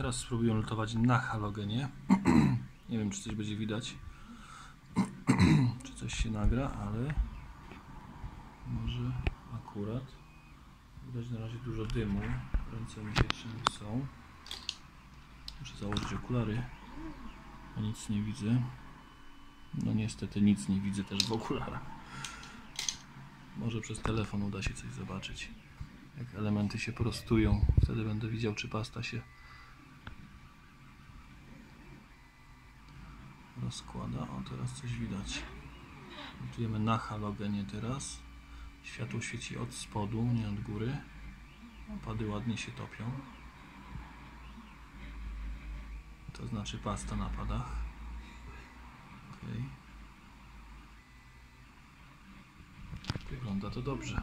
Teraz spróbuję lutować na halogenie. Nie wiem, czy coś będzie widać. czy coś się nagra, ale może akurat. Widać na razie dużo dymu. Ręce mi się trzęsą. Muszę założyć okulary. A nic nie widzę. No niestety nic nie widzę też w okularach. Może przez telefon uda się coś zobaczyć. Jak elementy się prostują, wtedy będę widział, czy pasta się rozkłada. O, teraz coś widać. Montujemy na halogenie teraz. Światło świeci od spodu, nie od góry. Opady ładnie się topią. To znaczy pasta na padach. Ok. Wygląda to dobrze.